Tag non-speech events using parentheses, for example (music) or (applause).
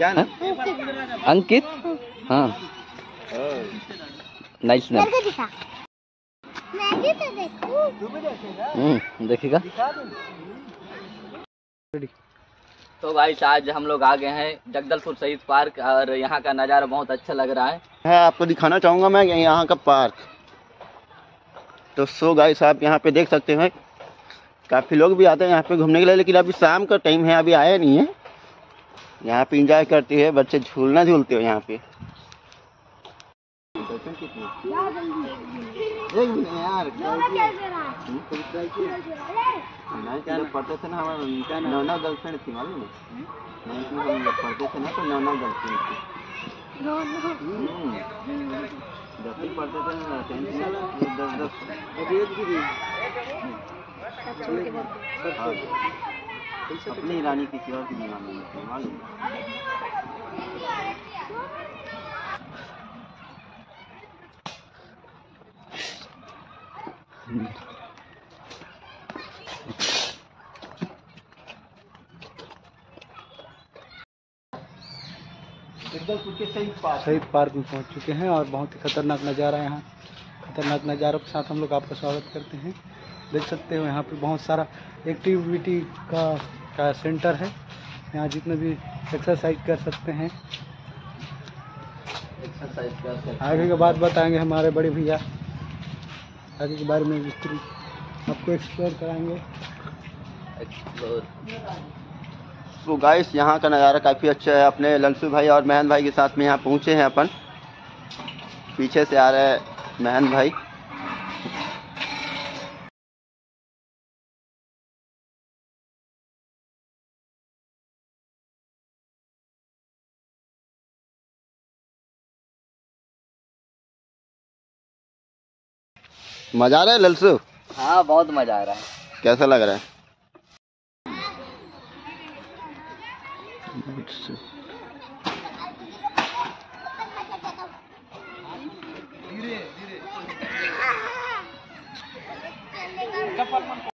क्या ना? अंकित? हाँ। नाइस नेम करके दिखा। मैं भी तो देखूँ। भी देखेगा हम्म देखिएगा। दिखा दूँ तो भाई आज हम लोग आ गए हैं जगदलपुर शहीद पार्क और यहाँ का नज़ारा बहुत अच्छा लग रहा है। मैं आपको दिखाना चाहूँगा मैं यहाँ का पार्क। तो सो गाइस आप यहाँ पे देख सकते हैं। काफ़ी लोग भी आते हैं यहाँ पे घूमने के लिए लेकिन अभी शाम का टाइम है अभी आया नहीं है। यहाँ पे इंजॉय करते हैं बच्चे झूलना झूलते हो यहाँ पे। एक मिनट यार नहीं क्या पढ़ते थे ना हमारा नौ नौ गर्लफ्रेंड थी मालूम है? लोग पढ़ते थे ना तो नौ नौ गर्लफ्रेंड थी। दसवीं पढ़ते थे ना टेंथ में दस दस। हाँ। अपनी रानी किसी और की मालूम जगदलपुर के सही शहीद पार्क में पहुँच चुके हैं और बहुत ही खतरनाक नज़ारा है यहाँ। खतरनाक नज़ारों के साथ हम लोग आपका स्वागत करते हैं। देख सकते हो यहाँ पे बहुत सारा एक्टिविटी का का सेंटर है। यहाँ जितने भी एक्सरसाइज कर सकते हैं। एक्सरसाइज कर सकते आगे के बाद बताएँगे हमारे बड़े भैया। आगे के बारे में विस्तृत आपको एक्सप्लोर कराएँगे। एक्सप्लोर तो गाइस यहाँ का नज़ारा काफ़ी अच्छा है। अपने लंसू भाई और महन भाई के साथ में यहाँ पहुँचे हैं अपन। पीछे से आ रहे हैं महन भाई। मज़ा आ रहा है ललसू? हाँ बहुत मज़ा आ रहा है। कैसा लग रहा है? (laughs)